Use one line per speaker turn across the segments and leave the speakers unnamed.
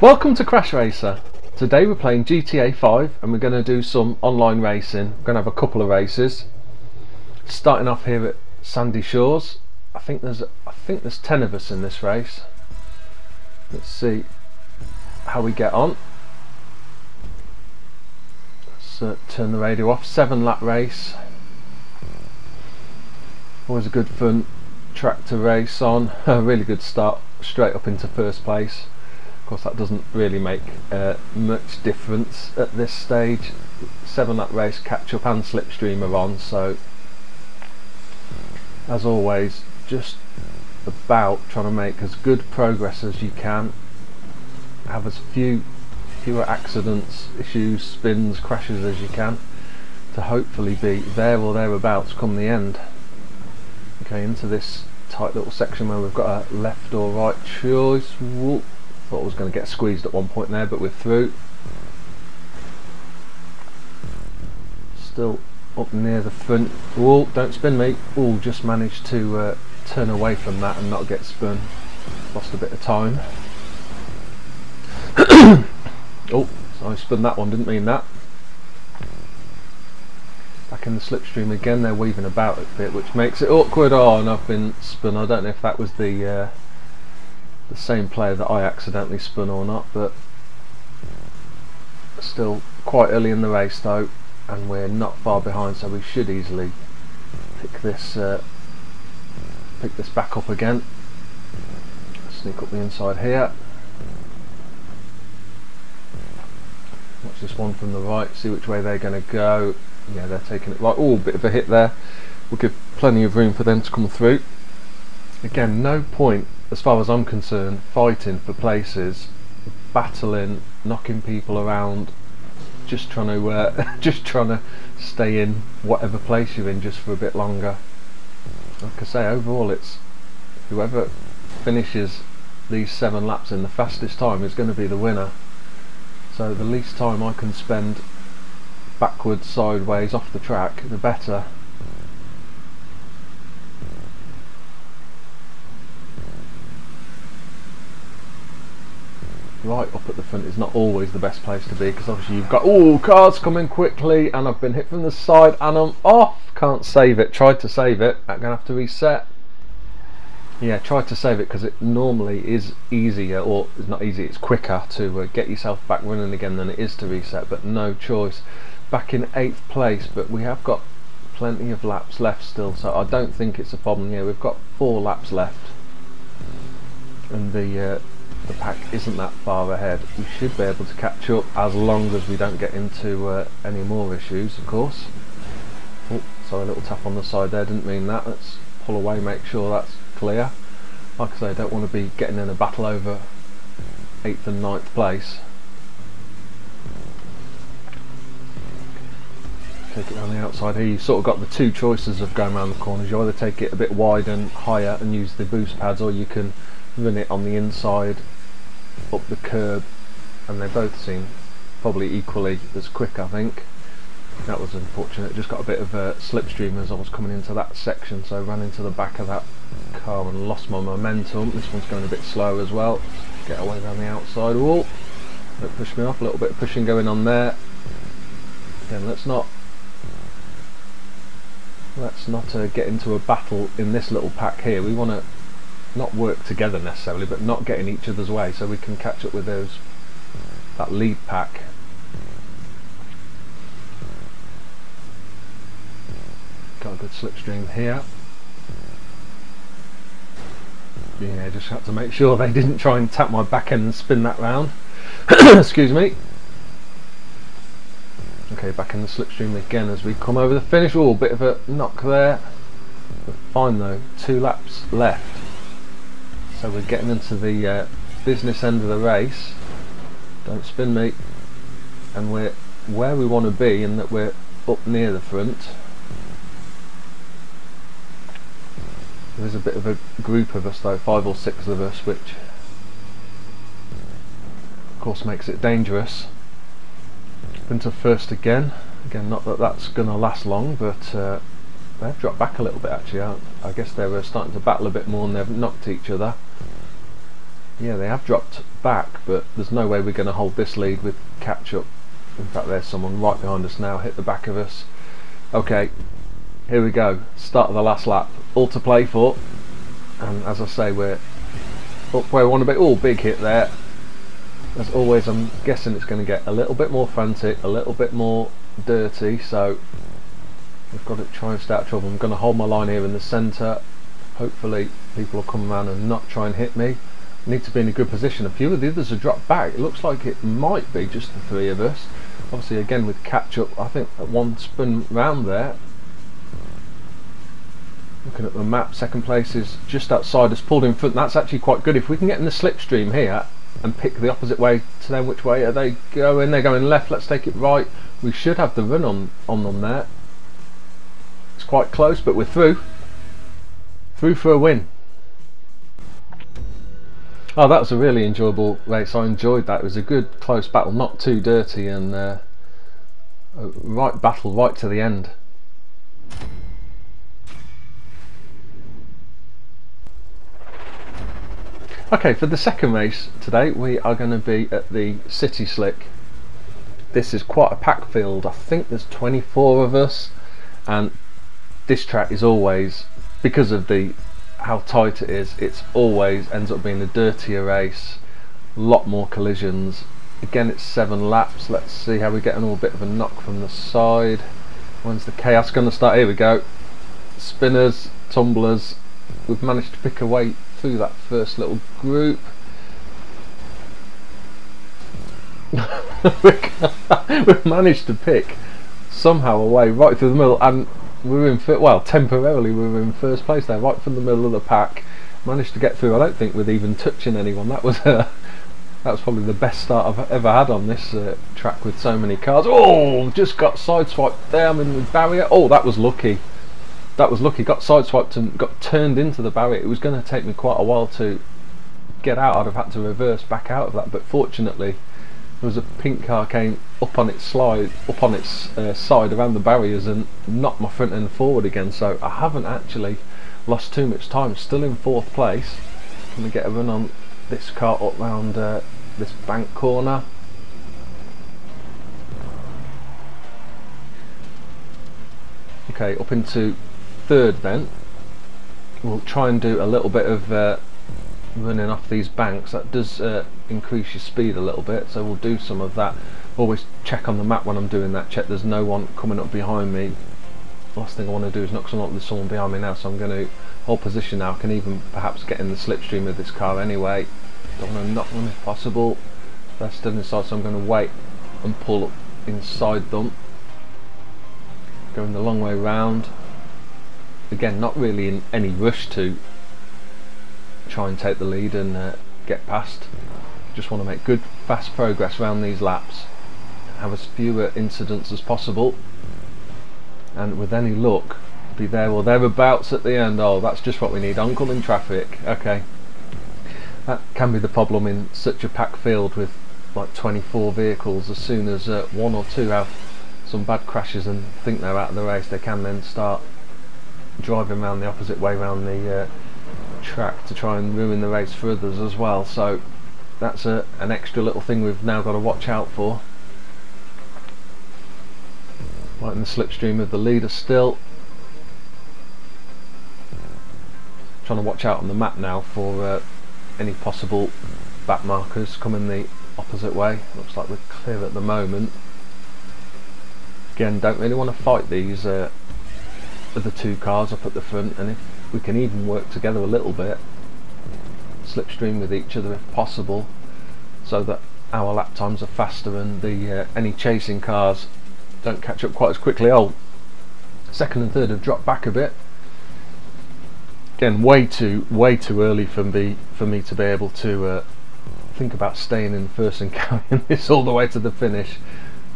Welcome to Crash Racer. Today we're playing GTA 5 and we're going to do some online racing. We're going to have a couple of races. Starting off here at Sandy Shores. I think there's I think there's 10 of us in this race. Let's see how we get on. Let's uh, turn the radio off. 7 lap race. Always a good fun track to race on. A really good start straight up into first place course that doesn't really make uh, much difference at this stage. Seven lap race, catch up and slipstream are on, so as always, just about trying to make as good progress as you can. Have as few fewer accidents, issues, spins, crashes as you can to hopefully be there or thereabouts come the end. Okay, into this tight little section where we've got a left or right choice. Whoop. Thought I was going to get squeezed at one point there, but we're through. Still up near the front. Oh, don't spin me. Oh, just managed to uh, turn away from that and not get spun. Lost a bit of time. oh, so I spun that one, didn't mean that. Back in the slipstream again, they're weaving about a bit, which makes it awkward. Oh, and I've been spun. I don't know if that was the uh, the same player that I accidentally spun or not but still quite early in the race though and we're not far behind so we should easily pick this uh, pick this back up again. Sneak up the inside here. Watch this one from the right see which way they're going to go. Yeah they're taking it right. Oh bit of a hit there. We'll give plenty of room for them to come through. Again no point as far as I'm concerned, fighting for places, battling, knocking people around, just trying to uh, just trying to stay in whatever place you're in just for a bit longer. Like I say, overall, it's whoever finishes these seven laps in the fastest time is going to be the winner. So the least time I can spend backwards, sideways, off the track, the better. Right up at the front is not always the best place to be because obviously you've got oh cars coming quickly and I've been hit from the side and I'm off. Can't save it. Tried to save it. I'm gonna have to reset. Yeah tried to save it because it normally is easier or it's not easy it's quicker to uh, get yourself back running again than it is to reset but no choice. Back in eighth place but we have got plenty of laps left still so I don't think it's a problem. Here we've got four laps left. And the uh, the pack isn't that far ahead. We should be able to catch up as long as we don't get into uh, any more issues, of course. Oh, sorry, a little tap on the side there, didn't mean that. Let's pull away, make sure that's clear. Like I say, I don't want to be getting in a battle over 8th and ninth place. Take it on the outside here, you've sort of got the two choices of going around the corners. You either take it a bit wide and higher and use the boost pads, or you can run it on the inside up the curb and they both seem probably equally as quick I think. That was unfortunate. Just got a bit of a slipstream as I was coming into that section so I ran into the back of that car and lost my momentum. This one's going a bit slow as well. Get away around the outside wall. Don't push me off. A little bit of pushing going on there. Again let's not let's not uh, get into a battle in this little pack here. We want to not work together necessarily, but not get in each other's way, so we can catch up with those that lead pack. Got a good slipstream here. Yeah, just had to make sure they didn't try and tap my back end and spin that round. Excuse me. Okay, back in the slipstream again as we come over the finish. Oh, bit of a knock there. fine though, two laps left. So we're getting into the uh, business end of the race. Don't spin me. And we're where we want to be in that we're up near the front. There's a bit of a group of us though, five or six of us, which of course makes it dangerous. Into first again. Again, not that that's going to last long, but uh, they've dropped back a little bit actually. I, I guess they were starting to battle a bit more and they've knocked each other. Yeah, they have dropped back, but there's no way we're going to hold this lead with catch up. In fact, there's someone right behind us now, hit the back of us. Okay, here we go. Start of the last lap. All to play for. And as I say, we're up where we want to be. Oh, big hit there. As always, I'm guessing it's going to get a little bit more frantic, a little bit more dirty. So we've got to try and stay out of trouble. I'm going to hold my line here in the centre. Hopefully, people will come around and not try and hit me need to be in a good position. A few of the others have dropped back. It looks like it might be just the three of us. Obviously, again with catch up, I think one spin round there. Looking at the map, second place is just outside us, pulled in front. That's actually quite good. If we can get in the slipstream here and pick the opposite way to them, which way are they going? They're going left. Let's take it right. We should have the run on on them there. It's quite close, but we're through. Through for a win. Oh, that was a really enjoyable race. I enjoyed that. It was a good close battle, not too dirty, and uh, right battle right to the end. Okay, for the second race today, we are going to be at the City Slick. This is quite a packed field. I think there's 24 of us, and this track is always because of the how tight it is, it's always ends up being a dirtier race, a lot more collisions. Again, it's seven laps. Let's see how we get a little bit of a knock from the side. When's the chaos going to start? Here we go. Spinners, tumblers. We've managed to pick a way through that first little group. We've managed to pick somehow a way right through the middle and we were in well temporarily we were in first place there right from the middle of the pack. Managed to get through I don't think with even touching anyone. That was uh, that was probably the best start I've ever had on this uh, track with so many cars. Oh just got sideswiped there I'm in the barrier. Oh that was lucky. That was lucky. Got sideswiped and got turned into the barrier. It was going to take me quite a while to get out. I'd have had to reverse back out of that but fortunately there was a pink car came up on its slide, up on its uh, side around the barriers and knocked my front end forward again. So I haven't actually lost too much time. Still in fourth place. Can we get a run on this car up round uh, this bank corner? Okay, up into third then. We'll try and do a little bit of uh, running off these banks that does uh, increase your speed a little bit so we'll do some of that. Always check on the map when I'm doing that check there's no one coming up behind me. Last thing I want to do is knock someone up there's someone behind me now so I'm going to hold position now I can even perhaps get in the slipstream of this car anyway. Don't want to knock them if possible. They're still inside so I'm going to wait and pull up inside them. Going the long way round. Again not really in any rush to try and take the lead and uh, get past. Just want to make good fast progress around these laps, have as fewer incidents as possible, and with any luck, be there or thereabouts at the end. Oh, that's just what we need. Oncoming traffic. Okay. That can be the problem in such a packed field with like 24 vehicles. As soon as uh, one or two have some bad crashes and think they're out of the race, they can then start driving around the opposite way around the uh, track to try and ruin the race for others as well. So that's a, an extra little thing we've now got to watch out for. Right in the slipstream of the leader still. Trying to watch out on the map now for uh, any possible back markers coming the opposite way. Looks like we're clear at the moment. Again don't really want to fight these uh, other two cars up at the front and if we can even work together a little bit slipstream with each other if possible so that our lap times are faster and the uh, any chasing cars don't catch up quite as quickly. Oh second and third have dropped back a bit. Again way too way too early for me for me to be able to uh, think about staying in first and carrying this all the way to the finish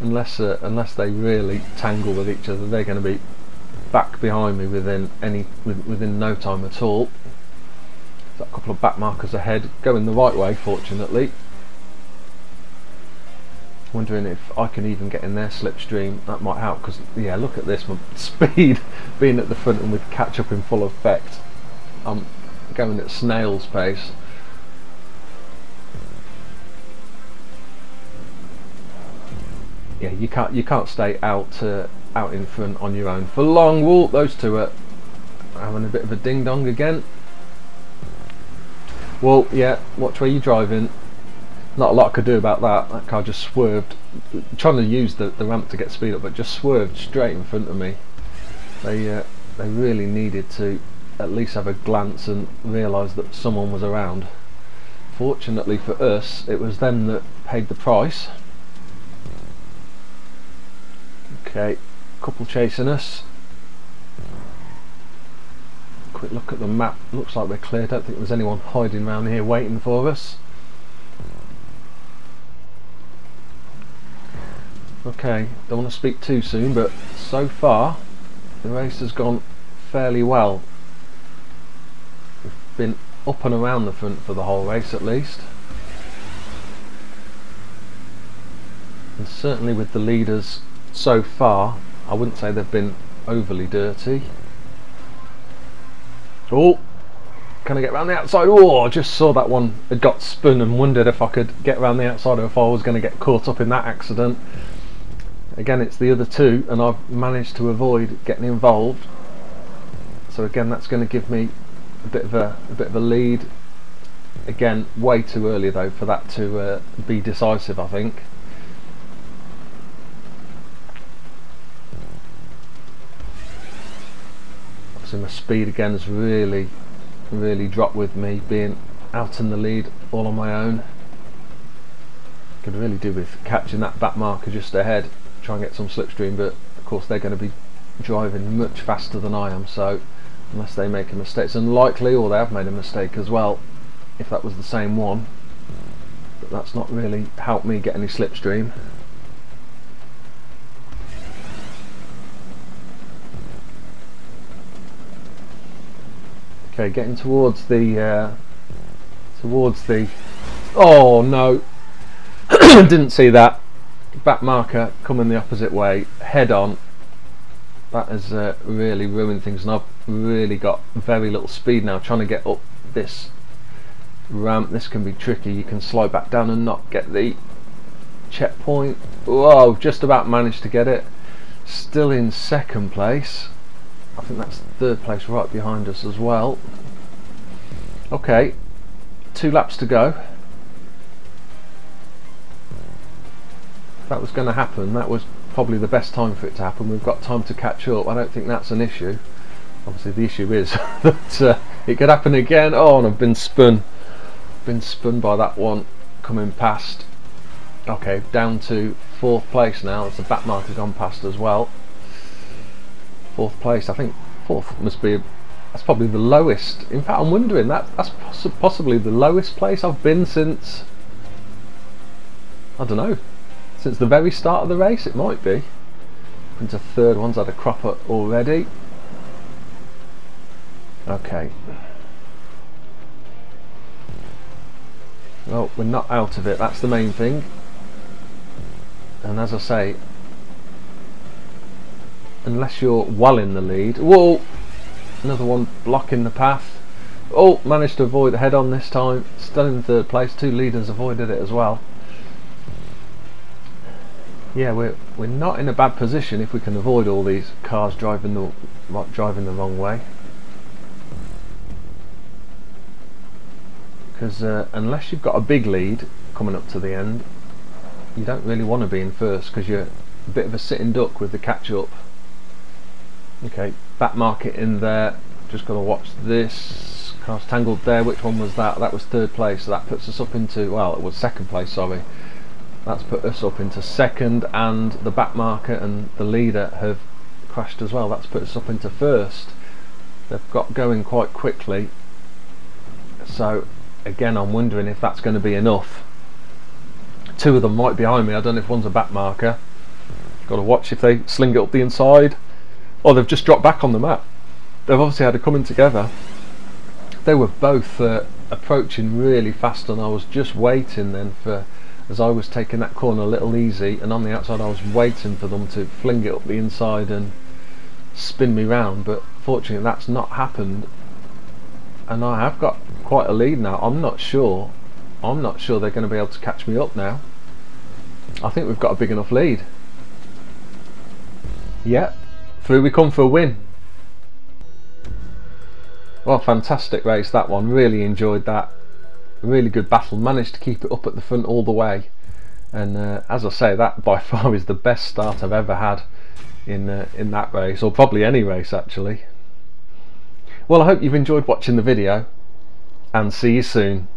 unless uh, unless they really tangle with each other. They're going to be back behind me within any within no time at all. A couple of back markers ahead, going the right way fortunately. Wondering if I can even get in their slipstream, that might help because yeah look at this, my speed being at the front and with catch up in full effect. I'm going at snail's pace. Yeah, you can't you can't stay out to out in front on your own for long walk. Those two are having a bit of a ding dong again. Well, yeah, watch where you're driving. Not a lot I could do about that. That car just swerved, trying to use the, the ramp to get speed up, but just swerved straight in front of me. They uh, they really needed to at least have a glance and realise that someone was around. Fortunately for us, it was them that paid the price. Okay, couple chasing us. Quick look at the map. Looks like we're clear. Don't think there's anyone hiding around here waiting for us. Okay, don't want to speak too soon, but so far the race has gone fairly well. We've been up and around the front for the whole race at least. And certainly with the leaders so far, I wouldn't say they've been overly dirty. Oh, can I get around the outside? Oh, I just saw that one had got spun and wondered if I could get around the outside or if I was going to get caught up in that accident. Again, it's the other two, and I've managed to avoid getting involved. So again, that's going to give me a bit of a, a bit of a lead. Again, way too early though for that to uh, be decisive. I think. My speed again has really, really dropped with me being out in the lead all on my own. Could really do with catching that back marker just ahead try and get some slipstream but of course they're going to be driving much faster than I am so unless they make a mistake it's unlikely or they have made a mistake as well if that was the same one but that's not really helped me get any slipstream okay getting towards the uh, towards the oh no. Didn't see that. Back marker coming the opposite way. Head on. That has uh, really ruined things and I've really got very little speed now trying to get up this ramp. This can be tricky. You can slide back down and not get the checkpoint. Whoa just about managed to get it. Still in second place I think that's third place right behind us as well okay two laps to go that was going to happen, that was probably the best time for it to happen. We've got time to catch up. I don't think that's an issue. Obviously, the issue is that uh, it could happen again. Oh, and I've been spun, been spun by that one coming past. Okay, down to fourth place now. There's a back marker gone past as well. Fourth place, I think fourth must be. That's probably the lowest. In fact, I'm wondering that that's poss possibly the lowest place I've been since. I don't know since the very start of the race it might be into third one's had a cropper already okay well we're not out of it that's the main thing and as I say unless you're well in the lead. Whoa! Another one blocking the path. Oh managed to avoid the head on this time. Still in third place. Two leaders avoided it as well. Yeah, we're we're not in a bad position if we can avoid all these cars driving the driving the wrong way. Because uh, unless you've got a big lead coming up to the end, you don't really want to be in first because you're a bit of a sitting duck with the catch up. Okay, back marker in there. Just got to watch this. Cars tangled there. Which one was that? That was third place. So that puts us up into well, it was second place. Sorry that's put us up into second and the back marker and the leader have crashed as well that's put us up into first they've got going quite quickly so again I'm wondering if that's going to be enough two of them might behind me I don't know if one's a back marker got to watch if they sling it up the inside or they've just dropped back on the map. They've obviously had to come in together. They were both uh, approaching really fast and I was just waiting then for as I was taking that corner a little easy and on the outside I was waiting for them to fling it up the inside and spin me round but fortunately that's not happened. And I have got quite a lead now. I'm not sure I'm not sure they're going to be able to catch me up now. I think we've got a big enough lead. Yep, through we come for a win. Well, fantastic race that one. Really enjoyed that. Really good battle. Managed to keep it up at the front all the way. And uh, as I say, that by far is the best start I've ever had in uh, in that race, or probably any race actually. Well, I hope you've enjoyed watching the video, and see you soon.